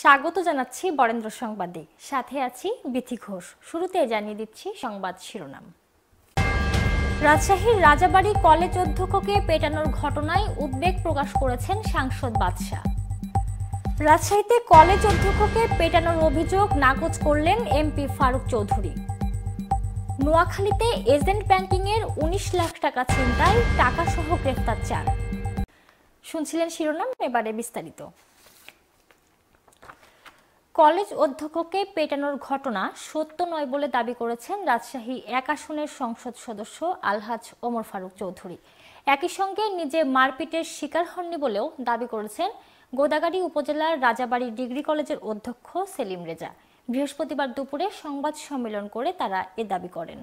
স্বাগত জানাচ্ছি বরেন্দ্র সংবাদে। সাথে আছি বিথি ঘোষ। শুরুতে জানিয়ে দিচ্ছি সংবাদ শিরোনাম। রাজশাহীর রাজাবাড়ি কলেজ অধ্যক্ষকে পেটানোর ঘটনায় উদ্বেগ প্রকাশ করেছেন সাংসদ বাদশাহ। রাজশাহীতে কলেজ অধ্যক্ষকে পেটানোর অভিযোগ নাকচ করলেন এমপি ফারুক চৌধুরী। নোয়াখালীতে এজেন্ট ব্যাংকিং এর উনিশ লাখ টাকা ছিনতাই টাকা সহ গ্রেফতার চার। শুনছিলেন শিরোনাম, এবারে বিস্তারিত। কলেজ অধ্যক্ষকে পেটানোর ঘটনা সত্য নয় বলে দাবি করেছেন রাজশাহী এক আসনের সংসদ সদস্য আলহাজ ওমর ফারুক চৌধুরী। একই সঙ্গে নিজে মারপিটের শিকার হননি বলেও দাবি করেছেন গোদাগাড়ি উপজেলার রাজাবাড়ি ডিগ্রি কলেজের অধ্যক্ষ সেলিম রেজা। বৃহস্পতিবার দুপুরে সংবাদ সম্মেলন করে তারা এ দাবি করেন।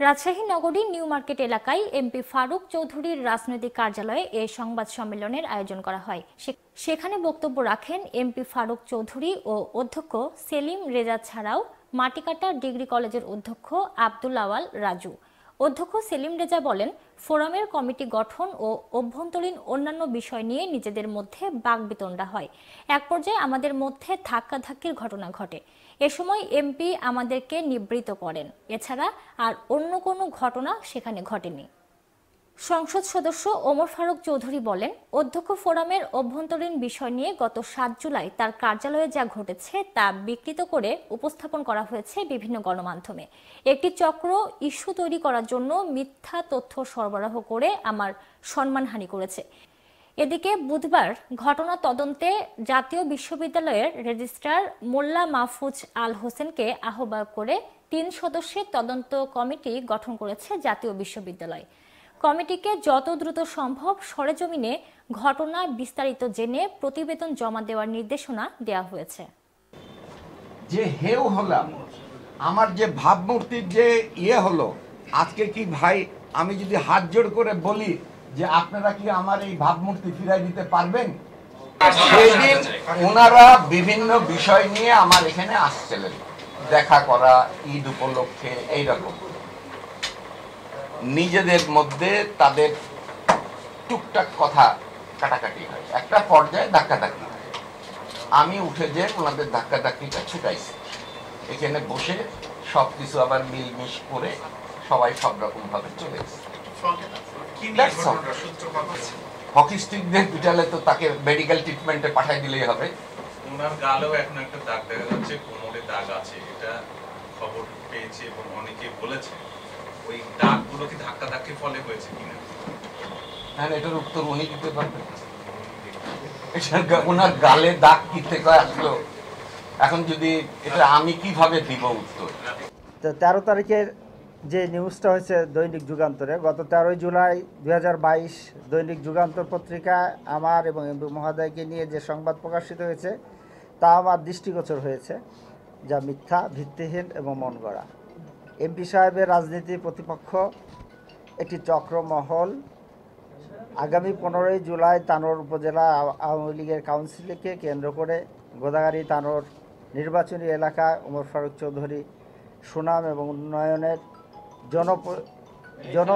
রাজশাহী নগরী নিউ মার্কেট এলাকায় এমপি ফারুক চৌধুরীর রাজনৈতিক কার্যালয়ে এ সংবাদ সম্মেলনের আয়োজন করা হয়। সেখানে বক্তব্য রাখেন এমপি ফারুক চৌধুরী ও অধ্যক্ষ সেলিম রেজা ছাড়াও মাটিকাটা ডিগ্রি কলেজের অধ্যক্ষ আব্দুল আওয়াল রাজু। অধ্যক্ষ সেলিম রেজা বলেন, ফোরামের কমিটি গঠন ও অভ্যন্তরীণ অন্যান্য বিষয় নিয়ে নিজেদের মধ্যে বাগবিতণ্ডা হয়। এক পর্যায়ে আমাদের মধ্যে ধাক্কাধাক্কির ঘটনা ঘটে। এ সময় এমপি আমাদেরকে নিবৃত করেন। এছাড়া আর অন্য কোনো ঘটনা সেখানে ঘটেনি। সংসদ সদস্য ওমর ফারুক চৌধুরী বলেন, অধ্যক্ষ ফোরামের অভ্যন্তরীণ বিষয় নিয়ে গত সাত জুলাই তার কার্যালয়ে যা ঘটেছে তা বিকৃত করে উপস্থাপন করা হয়েছে বিভিন্ন গণমাধ্যমে। একটি চক্র ইস্যু তৈরি করার জন্য মিথ্যা তথ্য সরবরাহ করে আমার সম্মানহানি করেছে। এদিকে বুধবার ঘটনা তদন্তে জাতীয় বিশ্ববিদ্যালয়ের রেজিস্ট্রার মোল্লা মাহফুজ আল হোসেনকে আহ্বায়ক করে তিন সদস্যের তদন্ত কমিটি গঠন করেছে জাতীয় বিশ্ববিদ্যালয়। কমিটিকে যত দ্রুত সম্ভব সরেজমিনে ঘটনা বিস্তারিত জেনে প্রতিবেদন জমা দেওয়ার নির্দেশনা দেওয়া হয়েছে। যে হেউ হলাম, আমার যে ভাবমূর্তির যে ইয়ে হলো, আজকে কি ভাই আমি যদি হাত জোড় করে বলি যে আপনারা কি আমার এই ভাবমূর্তি ফিরাই দিতে পারবেন? সেদিন ওনারা বিভিন্ন বিষয় নিয়ে আমার এখানে আসছিলেন। দেখা করা, ঈদ উপলক্ষে, এইরকম। নিজেদের মধ্যে তাদের টুকটাক কথা কাটাকাটি হয়। একটা পর্যায়ে ধাক্কাধাক্কি হয়। আমি উঠে যে ওনাদের ধাক্কাধাক্কিটা ছুটাইছি। এখানে বসে সব কিছু আবার মিলমিশ করে সবাই সব রকম ভাবে চলে গেছে হকি স্টিকদের পিটালে তো তাকে মেডিকেল ট্রিটমেন্টে পাঠিয়ে দিলেই হবে। ওনার গালেও এখন একটা দাগ দেখা যাচ্ছে কোমরে দাগ আছে। এটা খবর পেয়েছি এবং অনেকে বলেছে। ওই দাগগুলো কি ধাক্কা ধাক্কি ফলে হয়েছে কিনা? হ্যাঁ এটার উত্তর উনি দিতে পারবেন। ওনার গালে দাগ কি থেকে আসলো। এখন যদি এটা আমি কীভাবে দিব উত্তর? তো তেরো তারিখের যে নিউজটা হয়েছে দৈনিক যুগান্তরে গত তেরোই জুলাই দু হাজার বাইশ দৈনিক যুগান্তর পত্রিকায় আমার এবং এমপি মহোদয়কে নিয়ে যে সংবাদ প্রকাশিত হয়েছে তা আমার দৃষ্টিগোচর হয়েছে যা মিথ্যা ভিত্তিহীন এবং মন গড়া এমপি সাহেবের রাজনীতি প্রতিপক্ষ, একটি চক্রমহল। আগামী পনেরোই জুলাই তানোর উপজেলা আওয়ামী লীগের কাউন্সিলকে কেন্দ্র করে গোদাগাড়ি তানোর নির্বাচনী এলাকা উমর ফারুক চৌধুরী সুনাম এবং উন্নয়নের জনপ জন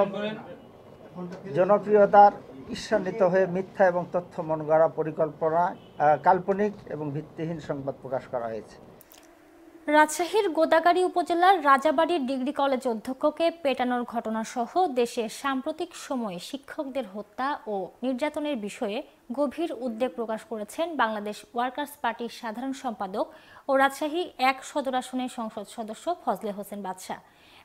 জনপ্রিয়তার ঈর্ষান্বিত হয়ে মিথ্যা এবং তথ্য মন গড়া পরিকল্পনা কাল্পনিক এবং ভিত্তিহীন সংবাদ প্রকাশ করা হয়েছে। রাজশাহীর গোদাগাড়ি উপজেলার রাজাবাড়ির ডিগ্রি কলেজ অধ্যক্ষকে পেটানোর ঘটনাসহ দেশে সাম্প্রতিক সময়ে শিক্ষকদের হত্যা ও নির্যাতনের বিষয়ে গভীর উদ্বেগ প্রকাশ করেছেন বাংলাদেশ ওয়ার্কার্স পার্টির সাধারণ সম্পাদক ও রাজশাহী এক সদর আসনের সংসদ সদস্য ফজলে হোসেন বাদশাহ।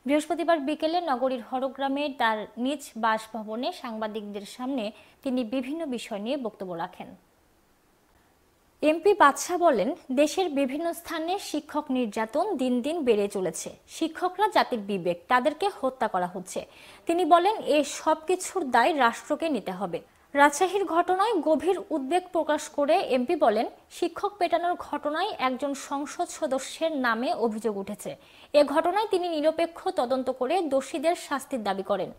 বৃহস্পতিবার বিকেলে নগরীর হরগ্রামে তার নিজ বাসভবনে সাংবাদিকদের সামনে তিনি বিভিন্ন বিষয় নিয়ে বক্তব্য রাখেন। এমপি বাদশাহ বলেন, দেশের বিভিন্ন স্থানে শিক্ষক নির্যাতন দিন দিন বেড়ে চলেছে। শিক্ষকরা জাতির বিবেক, তাদেরকে হত্যা করা হচ্ছে। তিনি বলেন, এ সব কিছুর দায় রাষ্ট্রকে নিতে হবে। রাজশাহীর ঘটনায় গভীর উদ্বেগ প্রকাশ করে এমপি বলেন, শিক্ষক পেটানোর ঘটনায় একজন সংসদ সদস্যের নামে অভিযোগ উঠেছে। এ ঘটনায় তিনি নিরপেক্ষ তদন্ত করে দোষীদের শাস্তির দাবি করেন।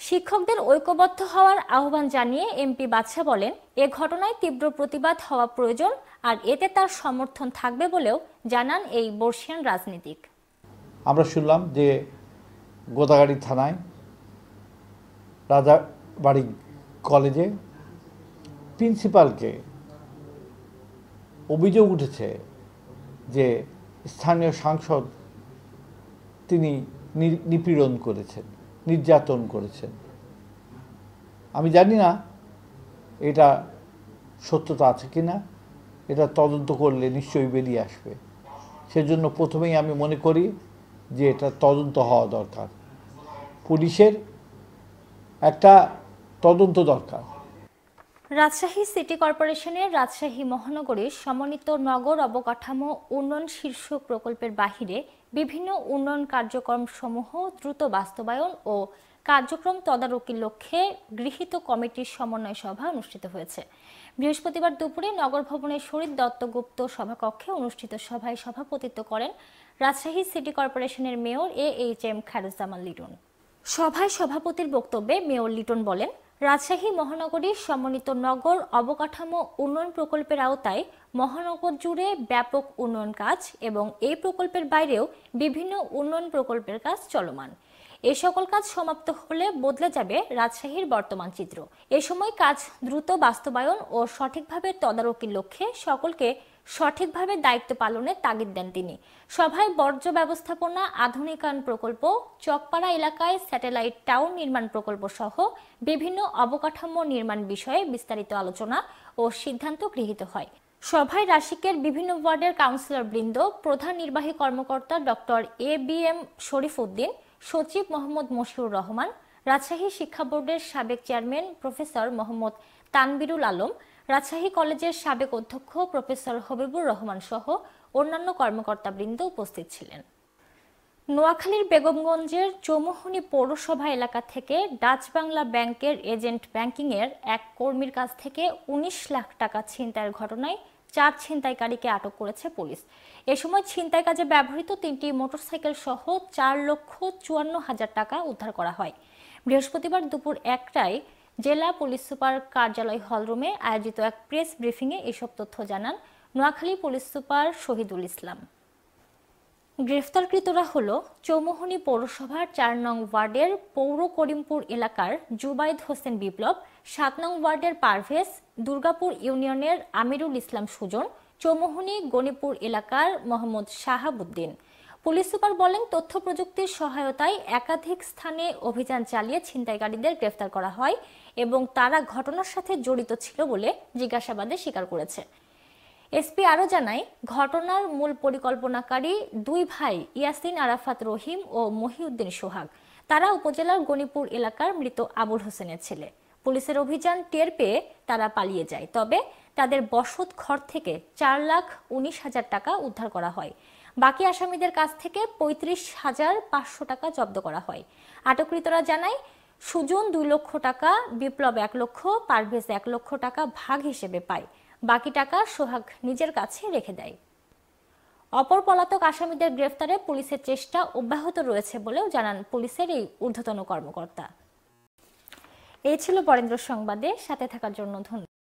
শিক্ষকদের ঐক্যবদ্ধ হওয়ার আহ্বান জানিয়ে এমপি বাদশাহ বলেন, এ ঘটনায় তীব্র প্রতিবাদ হওয়া প্রয়োজন আর এতে তার সমর্থন থাকবে বলেও জানান এই বর্ষিয়ান রাজনীতিক। আমরা শুনলাম যে গোদাগাড়ি থানায় রাজাবাড়ি কলেজে প্রিন্সিপালকে অভিযোগ উঠেছে যে স্থানীয় সাংসদ তিনি নিপীড়ন করেছেন। নির্যাতন করেছেন। আমি জানি না এটা সত্যতা আছে কি না এটা তদন্ত করলে নিশ্চয়ই বেরিয়ে আসবে। সেজন্য প্রথমেই আমি মনে করি যে এটা তদন্ত হওয়া দরকার। পুলিশের একটা তদন্ত দরকার। রাজশাহী সিটি কর্পোরেশনের রাজশাহী মহানগরীর সমন্বিত নগর অবকাঠামো উন্নয়ন শীর্ষক প্রকল্পের বাহিরে বিভিন্ন উন্নয়ন কার্যক্রম সমূহ দ্রুত বাস্তবায়ন ও কার্যক্রম তদারকির লক্ষ্যে গৃহীত কমিটির সমন্বয় সভা অনুষ্ঠিত হয়েছে। বৃহস্পতিবার দুপুরে নগর ভবনের শরীর দত্তগুপ্ত সভাকক্ষে অনুষ্ঠিত সভায় সভাপতিত্ব করেন রাজশাহী সিটি কর্পোরেশনের mayor A H M Khairuzzaman Liton. সভায় সভাপতির বক্তব্যে মেয়র লিটন বলেন রাজশাহী মহানগরীর সমন্বিত নগর অবকাঠামো উন্নয়ন প্রকল্পের আওতায় মহানগর জুড়ে ব্যাপক উন্নয়ন কাজ এবং এই প্রকল্পের বাইরেও বিভিন্ন উন্নয়ন প্রকল্পের কাজ চলমান। এ সকল কাজ সমাপ্ত হলে বদলে যাবে রাজশাহীর বর্তমান চিত্র। এ সময় কাজ দ্রুত বাস্তবায়ন ও সঠিকভাবে তদারকির লক্ষ্যে সকলকে সঠিকভাবে দায়িত্ব পালনের তাগিদ দেন তিনি। সভায় বর্জ্য ব্যবস্থাপনা, আধুনিকায়ন প্রকল্প, চকপাড়া এলাকায় স্যাটেলাইট টাউন নির্মাণ প্রকল্প সহ বিভিন্ন অবকাঠামো নির্মাণ বিষয়ে বিস্তারিত আলোচনা ও সিদ্ধান্ত গৃহীত হয়। সভায় রাশিকের বিভিন্ন ওয়ার্ডের কাউন্সিলর বৃন্দ, প্রধান নির্বাহী কর্মকর্তা doctor A B M Sharif Uddin, সচিব মোহাম্মদ মশিউর রহমান, রাজশাহী শিক্ষা বোর্ডের সাবেক চেয়ারম্যান প্রফেসর মোহাম্মদ তানবিরুল আলম রাজশাহী কলেজের সাবেক অধ্যক্ষ প্রফেসর হবিবুর রহমান সহ অন্যান্য কর্মকর্তাবৃন্দ উপস্থিত ছিলেন। নোয়াখালীর বেগমগঞ্জের চৌমুহনী পৌরসভা এলাকা থেকে ডাচ বাংলা ব্যাংকের এজেন্ট ব্যাংকিং এর এক কর্মীর কাছ থেকে উনিশ লাখ টাকা ছিনতাইয়ের ঘটনায় চার ছিনতাইকারীকে আটক করেছে পুলিশ। এ সময় ছিনতাই কাজে ব্যবহৃত তিনটি মোটরসাইকেল সহ চার লক্ষ চুয়ান্ন হাজার টাকা উদ্ধার করা হয়। বৃহস্পতিবার দুপুর একটায় জেলা পুলিশ সুপার কার্যালয় হলরুমে আয়োজিত এক প্রেস ব্রিফিংয়ে এসব তথ্য জানান নোয়াখালী পুলিশ সুপার শহীদুল ইসলাম। গ্রেফতারকৃতরা হল চৌমুহনী পৌরসভার চার নং ওয়ার্ডের পৌর করিমপুর এলাকার জুবাইদ হোসেন বিপ্লব, সাত নং ওয়ার্ডের পারভেজ, দুর্গাপুর ইউনিয়নের আমিরুল ইসলাম সুজন, চৌমুহনী গণিপুর এলাকার মোহাম্মদ শাহাবুদ্দিন। পুলিশ সুপার বলেন, তথ্য প্রযুক্তির সহায়তায় একাধিক স্থানে অভিযান চালিয়ে ছিনতাইকারীদের গ্রেফতার করা হয়। এবং তারা ঘটনার সাথে জড়িত ছিল বলে জিজ্ঞাসাবাদে স্বীকার করেছে। এসপি আরও জানায়, ঘটনার মূল পরিকল্পনাকারী দুই ভাই ইয়াসিন আরাফাত রহিম ও মহিউদ্দিন সোহাগ। তারা উপজেলার গণিপুর এলাকার মৃত আবুল হোসেনের ছেলে। পুলিশের অভিযান টের পেয়ে তারা পালিয়ে যায়, তবে তাদের বসত ঘর থেকে চার লাখ উনিশ হাজার টাকা উদ্ধার করা হয়। বাকি আসামিদের কাছ থেকে পঁয়ত্রিশ হাজার পাঁচশো টাকা জব্দ করা হয়। আটককৃতরা জানায় সুজন দুই লক্ষ টাকা, বিপ্লব এক লক্ষ, পারভেজ এক লক্ষ টাকা ভাগ হিসেবে পায়। বাকি টাকা সোহাগ নিজের কাছে রেখে দেয়। অপর পলাতক আসামিদের গ্রেফতারে পুলিশের চেষ্টা অব্যাহত রয়েছে বলেও জানান পুলিশের এই ঊর্ধ্বতন কর্মকর্তা। এই ছিল বরেন্দ্র সংবাদে, সাথে থাকার জন্য ধন্যবাদ।